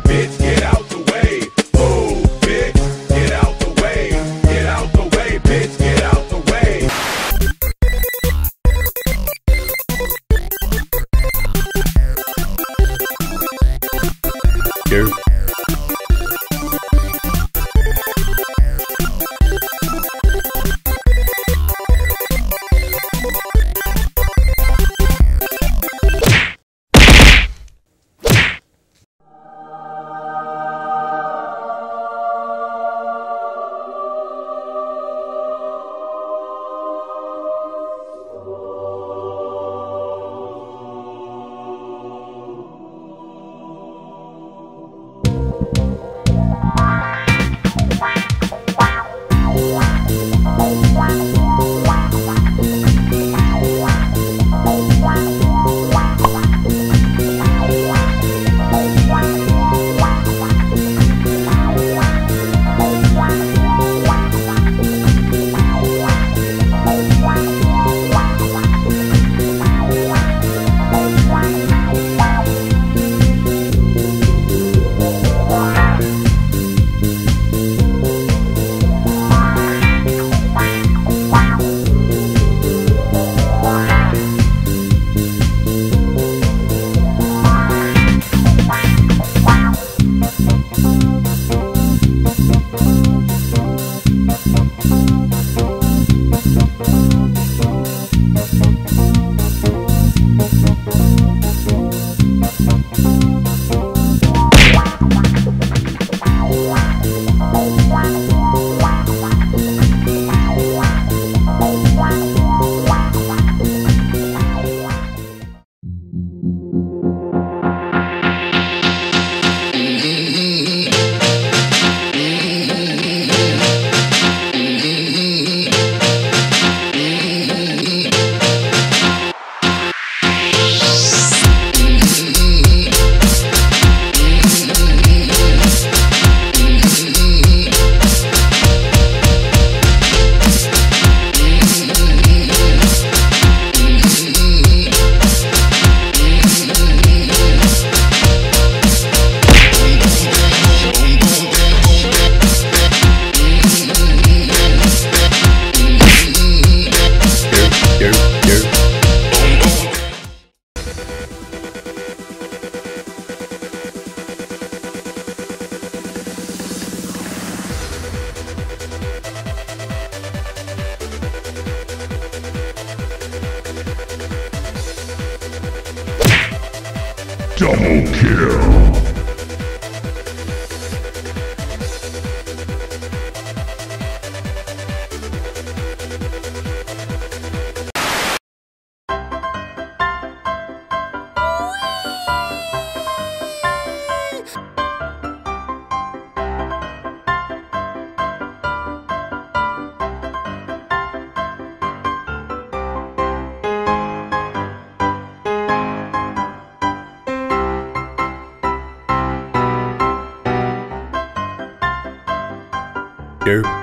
baby. Double kill. Here.